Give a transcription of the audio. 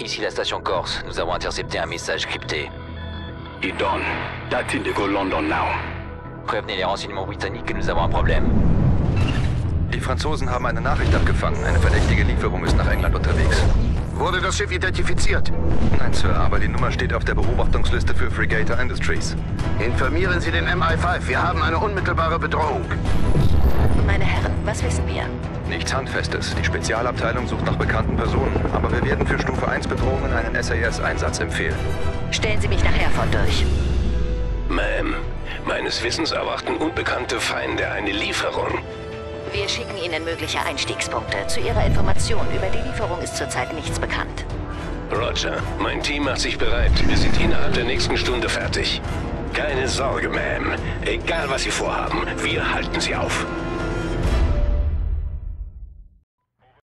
ici la station Corse. Nous avons intercepté un message crypté. Idon, that's Indigo London now. Prévenez les renseignements britanniques que nous avons un problème. Die Franzosen haben eine Nachricht abgefangen. Eine verdächtige Lieferung ist nach England unterwegs. Wurde das Schiff identifiziert? Nein, Sir, aber die Nummer steht auf der Beobachtungsliste für Fregator Industries. Informieren Sie den MI5. Wir haben eine unmittelbare Bedrohung. Meine Herren, was wissen wir? Nichts Handfestes. Die Spezialabteilung sucht nach bekannten Personen. Aber wir werden für Stufe 1 Bedrohungen einen SAS-Einsatz empfehlen. Stellen Sie mich nach Herford durch. Ma'am, meines Wissens erwarten unbekannte Feinde eine Lieferung. Wir schicken Ihnen mögliche Einstiegspunkte. Zu Ihrer Information, über die Lieferung ist zurzeit nichts bekannt. Roger, mein Team macht sich bereit. Wir sind innerhalb der nächsten Stunde fertig. Keine Sorge, Ma'am. Egal, was Sie vorhaben, wir halten Sie auf.